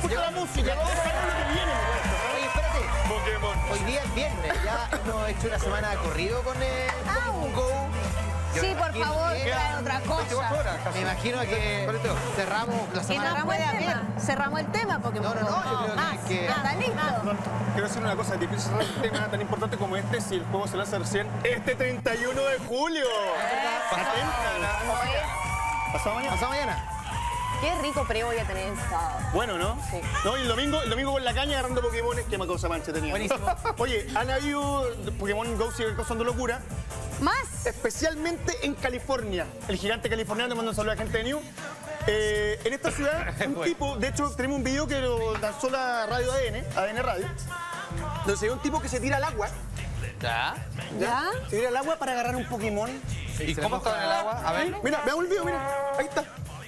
escucha la música. A ver lo que viene. Oye, espérate. Pokémon. Hoy día es viernes, ya hemos hecho una semana de corrido con el Pokémon Go. Yo Sí, por favor, que- trae otra 24 cosa. horas. Me imagino que cerramos la semana. cerramos el tema. Cerramos el tema porque No, no, no, yo creo Ah, que- ¿Está listo? Quiero decir una cosa, es difícil cerrar un tema tan importante como este si el juego se lanza recién este 31 de julio. Pasado mañana. Pasado mañana. Qué rico pre voy a tener el sábado. Bueno, ¿no? Sí. No, y el domingo, el domingo con la caña agarrando Pokémon, qué más cosa mancha tenía. Buenísimo. Oye, han habido Pokémon Go sigue causando locura, ¿Más? especialmente en California. El gigante californiano, mando un saludo a la gente de New. Eh, en esta ciudad, un tipo, de hecho, tenemos un video que lo lanzó la radio ADN, ADN Radio, donde se ve un tipo que se tira al agua. ¿Ya? ¿Ya? Se tira al agua para agarrar un Pokémon. ¿Y cómo está en el agua? A ver. Mira, veamos el video, mira. Ahí está.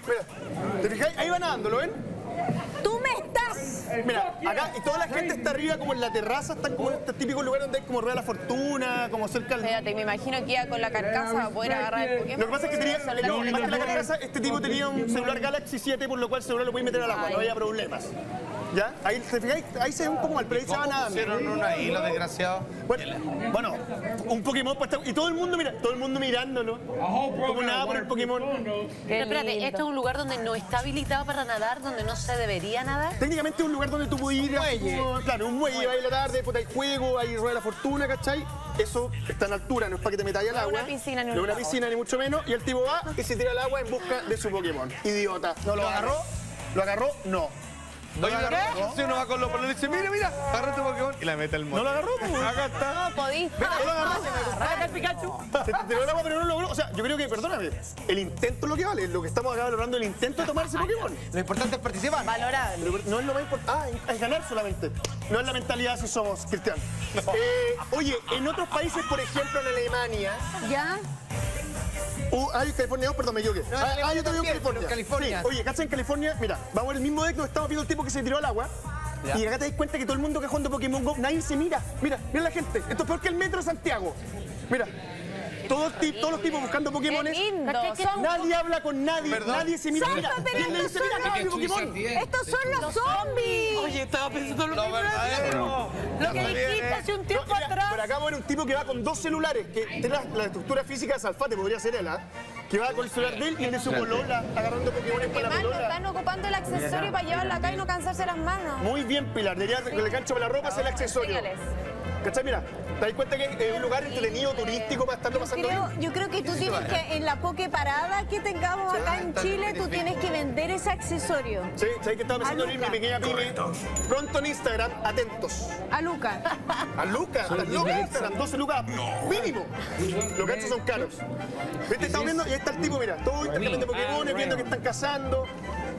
Mira. ¿Te fijáis? Ahí va nadando, ¿lo ven? ¡Tú me estás! Mira, acá y toda la gente está arriba como en la terraza, están como en este típico lugar donde hay como rueda de la fortuna, como cerca del... Espérate, me imagino que iba con la carcasa a poder agarrar el Pokémon. Lo que pasa es que tenía, no, más que la carcasa, este tipo tenía un celular Galaxy 7, por lo cual el celular lo puede meter al agua, no había problemas. ¿Ya? Ahí, ¿te fijáis? Ahí se ve un poco mal, pero ahí se va ¿Cómo nadando. pusieron una isla, desgraciado? Bueno, bueno, un Pokémon pues, está- y todo el mundo mira, todo el mundo mirándolo. Como nada por el Pokémon. Pero espérate. ¿esto es un lugar donde no está habilitado para nadar, donde no se debería nadar? Técnicamente es un lugar donde tú puedes ir, así muelle. claro, un muelle, va a ir a la tarde, después hay juego, hay rueda de la fortuna, ¿cachai? Eso está en altura, no es para que te metáis al No es agua. una piscina ni un No es una piscina ni mucho menos. Y el tipo va y se tira al agua en busca de su Pokémon. Idiota. ¿No lo agarró? ¿Lo agarró? No. Oye, ¿qué? Si uno va con los polos y dice, mira, mira, agarra tu Pokémon y la mete al ¿No mono. lo agarró? pues. Acá está. No. Mira, no lo agarró. Se tiró al agua, pero no lo logró. O sea, yo creo que, perdóname, el intento es lo que vale. Lo que estamos acá valorando el intento de tomar ese Pokémon. Lo importante es participar. Valorable. Pero no es lo más importante. Ah, es ganar solamente. No es la mentalidad si somos cristianos. Eh, oye, en otros países, por ejemplo en Alemania. ¿Ya? Uh, ah, en California, no, perdón, me equivoqué. No, ah, ah, yo te también, California. California. Sí, Oye, ¿cachai? En California, mira, vamos al mismo deck, nos estamos viendo el tipo que se tiró al agua. Ya. Y acá te das cuenta que todo el mundo que juega Pokémon Go, nadie se mira. Mira, mira la gente. Esto es peor que el metro de Santiago. Mira. Todos, ti- todos los tipos buscando Pokémones. Nadie habla con nadie, Perdón. nadie se mira. Mira, Salva, pero ¿quién le estos dice, mira, hay un Pokémon? ¡Estos son los zombies! Oye, estaba pensando lo Lo mismo. Lo que dijiste hace un tiempo atrás. Pero acá va a ver un tipo que va con dos celulares, que tiene la, la estructura física de Salfate, podría ser él, ¿ah? Que va con el celular de él y el de su polola, agarrando Pokémon para la polola. están ocupando el accesorio para llevarlo acá y no cansarse las manos. Muy bien, Pilar. Debería que le cancho para la ropa es el accesorio. ¿Cachai? Mira, te das cuenta que es un lugar entretenido, turístico, para estarlo pasando Creo, bien. yo creo que tú tienes que, en la poke parada que tengamos acá en Chile, tú tienes que vender ese accesorio. Sí, ¿sabes que estaba pensando A abrir mi pequeña pyme? Pronto en Instagram, atentos. A Luca. A Lucas, a Lucas en Instagram, 12 lucas mínimo. Los ganchos son caros. Viste, estamos viendo y ahí está el tipo, mira, todo intercambiando Pokémon, viendo que están cazando,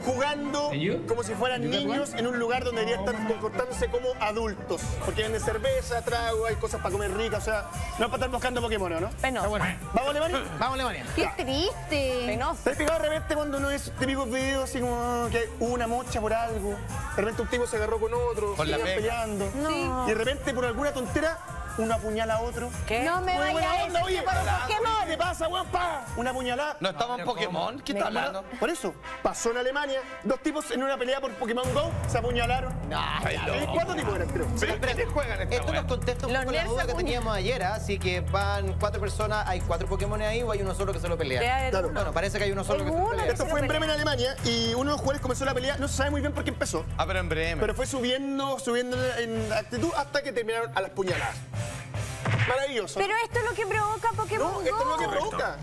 jugando como si fueran niños en un lugar donde deberían estar comportándose como adultos. Porque venden cerveza, trago, hay cosas para comer ricas, o sea, no es para estar buscando Pokémon, ¿no? Penoso. ¿Vamos, Alemania? Vamos a Alemania. ¡Qué triste! Penoso. ¿Te has fijado de repente cuando uno es típicos videos así como que hubo una mocha por algo? De repente un tipo se agarró con otro, Con la pega. peleando. No. Y de repente por alguna tontera uno apuñala a otro. ¿Qué? No me buena a onda, decir oye, que por un ¿Qué Pokémon. te pasa, weón? Pa. Una puñalada. ¿No estamos en Pokémon? ¿Qué está hablando? Por eso, pasó en Alemania. Dos tipos en una pelea por Pokémon Go se apuñalaron. Ay, ¿Eh? ¿Cuántos tipos eran, creo? ¿Pero qué juegan esta Esto nos contesta un poco la duda que teníamos ayer, ¿ah? así que van cuatro personas, hay cuatro Pokémon ahí o hay uno solo que se lo pelea. Te- Claro. Bueno, parece que hay uno solo que se lo pelea. Esto fue en Bremen, Alemania, y uno de los jugadores comenzó la pelea. No se sabe muy bien por qué empezó, Ah, pero en Bremen. pero fue subiendo, subiendo en actitud hasta que terminaron a las puñaladas. Maravilloso. Pero esto es lo que provoca Pokémon No, esto es lo que provoca.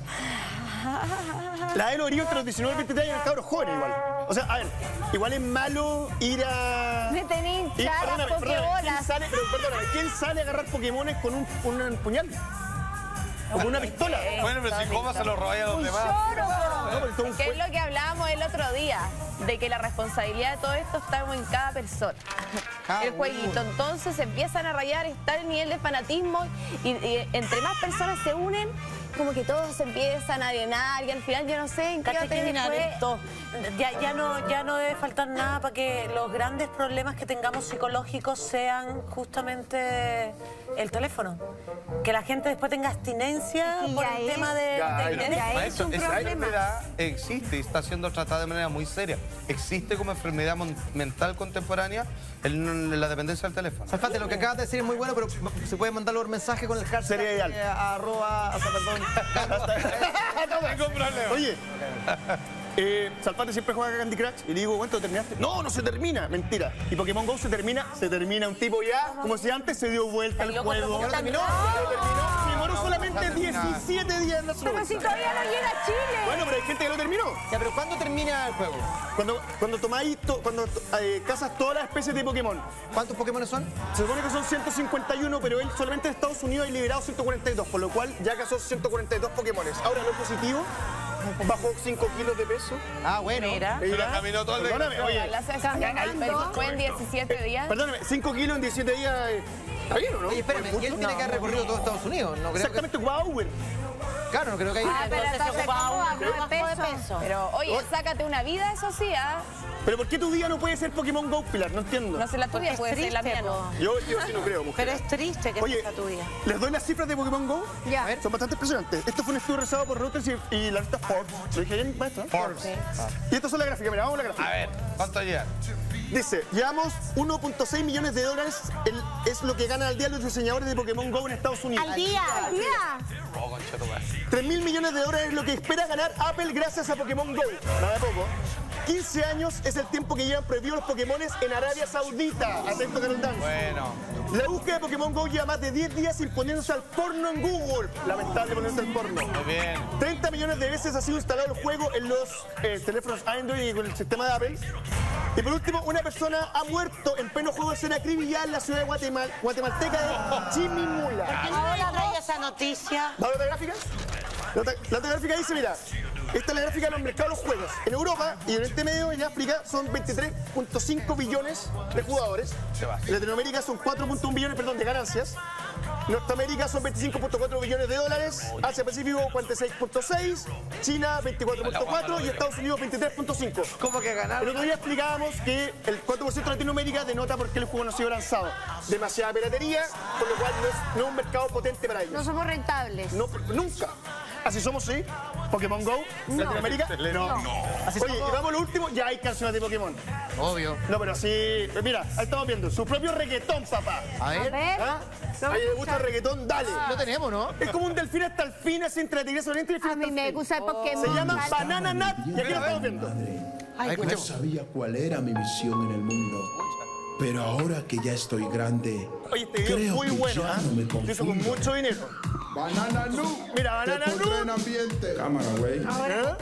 La de los entre los 19 y 23 años, cabros jóvenes igual. O sea, a ver, igual es malo ir a. Me ¿quién Pokébolas. sale, pero perdóname, ¿quién sale a agarrar Pokémones con un, un puñal? O con una pistola. Bueno, pero si cómo se lo roba a los demás. lloro. No, Que es lo que hablábamos el otro día, de que la responsabilidad de todo esto está como en cada persona. El jueguito. Entonces empiezan a rayar, está el nivel de fanatismo y, y entre más personas se unen, como que todos se empiezan a llenar y al final yo no sé en qué esto. Ya, ya, no, ya no debe faltar nada para que los grandes problemas que tengamos psicológicos sean justamente el teléfono. Que la gente después tenga abstinencia por el es. tema de, Ya, ya es un esa enfermedad existe y está siendo tratada de manera muy seria. Existe como enfermedad mental contemporánea el- la dependencia del teléfono. Salfate, lo que acabas de decir es muy bueno, pero se puede mandar los mensajes con el hashtag. Sería ideal. eh, arroba, o sea, perdón. Tengo un problema. Oye, eh, Salpate siempre juega Candy Crush y le digo, ¿cuánto terminaste? No, no se termina. Mentira. Y Pokémon GO se termina, se termina. Un tipo ya, como si antes se dio vuelta el juego. ¿cómo Ya lo terminó. Terminó. Se demoró solamente 17 días en la Pero si todavía no llega a Chile. Bueno, pero hay gente que lo terminó. Ya, pero ¿cuándo termina el juego? Cuando, cuando tomáis, to- cuando eh, cazas todas las especies de Pokémon, ¿Cuántos Pokémon son? se supone que son 151, pero él solamente en Estados Unidos ha liberado 142, por lo cual ya cazó 142 Pokémones. Ahora, lo positivo, bajó 5 kilos de peso. Ah, bueno. Mira. Pero caminó todo el día. Perdóname, oye, La Caminando. fue en 17 días. perdóname, 5 kilos en 17 días, eh, ¿está bien o no? Oye, espérame, y él tiene que haber recorrido todo Estados Unidos. No. Exactamente, wow, Claro, no creo que hay... Ah, pero Entonces se entonces, ocupaba ¿cómo un bajó de bajo de peso? Pero, oye, sácate una vida, eso sí, ¿ah? Pero ¿por qué tu día no puede ser Pokémon Go, Pilar? No entiendo. No sé, la tuya es puede ser la mía, no. Yo, yo sí no creo, mujer. Pero es triste que Oye, sea tu vida. les doy las cifras de Pokémon Go. Ya. A ver, son bastante impresionantes. Esto fue un estudio realizado por Reuters y, y la revista Forbes. ¿Lo dije bien, maestro? Forbes. Y estas son las gráficas. Mira, vamos a la A gráfica. ver, ¿cuánto llegan? Dice, llevamos 1.6 millones de dólares. el- es lo que ganan al día los diseñadores de Pokémon Go en Estados Unidos. Al día, al día. Oh, concheto, madre. 3 mil millones de dólares es lo que espera ganar Apple gracias a Pokémon Go. Nada de poco. 15 años es el tiempo que llevan prohibidos los Pokémones en Arabia Saudita. Atento, Carol Dance. Bueno. La búsqueda de Pokémon Go lleva más de 10 días imponiéndose al porno en Google. Lamentable ponerse al porno. Muy bien. 30 millones de veces ha sido instalado el juego en los eh, teléfonos Android y con el sistema de Apple. Y por último, una persona ha muerto en pleno juego de escena acribillada en la ciudad de Guatemal- guatemalteca de Chimimula. Ahora trae esa noticia. ¿Va a ver la gráfica? La, otra- la otra gráfica dice, mira, esta es la gráfica de los mercados de los juegos. En Europa y en Oriente Medio y en África son 23.5 billones de jugadores. En Latinoamérica son 4.1 billones, perdón, de ganancias. Norteamérica son 25.4 billones de dólares. Asia Pacífico 46.6. China 24.4 y Estados Unidos 23.5. ¿Cómo que ganar? El otro día explicábamos que el 4% de Latinoamérica denota por qué el juego no ha sido lanzado. Demasiada piratería, por lo cual no es, no es un mercado potente para ellos. No somos rentables. No, nunca. Así somos, sí. Pokémon Go, Latinoamérica, no. Oye, y vamos a lo último, ya hay canciones de Pokémon. Obvio. No, pero sí. Mira, ahí estamos viendo. Su propio reggaetón, papá. A A ver. ver. ¿Ah? No, A ella le gusta el reggaetón, dale. Lo tenemos, ¿no? Es como un delfín hasta el fin, así entre la tigresa oriente y el A delfín mí me fin. gusta el Pokémon. Se llama. Banana Nut y aquí lo estamos viendo. Ahí No sabía cuál era mi misión en el mundo. Pero ahora que ya estoy grande, Oye, este video es creo muy que bueno, ya ¿ah? no me Se hizo con confundo. mucho dinero. Banana Nu. Mira, Banana Nu. en ambiente. Cámara, güey. ¿Eh?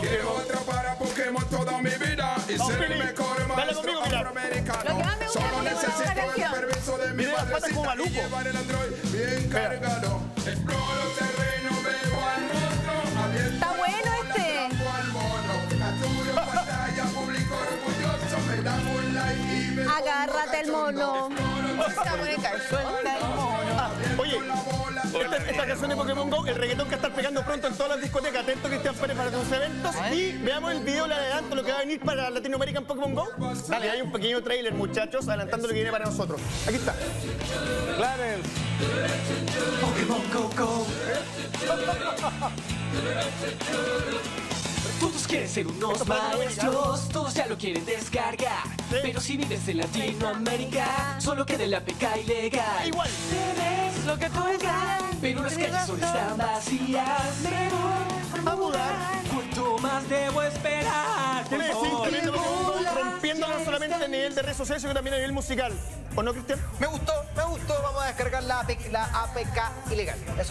Quiero atrapar a Pokémon toda mi vida y ser el mejor maestro conmigo, mira. afroamericano. Lo que más me gusta Solo necesito el canción. permiso de mi madrecita maluco. y llevar el Android bien cargado. Exploro terreno, veo al monstruo, abierto Está bueno este. atrapo al mono. Capturo pantalla, público orgulloso, me dan un like y me Agárrate el mono. Esta, esta canción de Pokémon Go, el reggaetón que va a estar pegando pronto en todas las discotecas. Atento Cristian Pérez para sus eventos. Y veamos el video, le adelanto lo que va a venir para Latinoamérica en Pokémon Go. Dale, hay un pequeño trailer, muchachos, adelantando lo que viene para nosotros. Aquí está. Clarence. Todos quieren ser unos maestros, todos ya lo quieren descargar. Pero si vives en Latinoamérica, solo queda la peca ilegal. Igual. Tienes lo que tú pero las calles solo están vacías. Me voy a mudar, ¿cuánto más debo esperar? Por decir favor. que Pokémon Go rompiendo no solamente a nivel de redes sociales, sino también a nivel musical. ¿O no, Cristian? Me gustó, me gustó. Vamos a descargar la, APK la APK ilegal. Eso.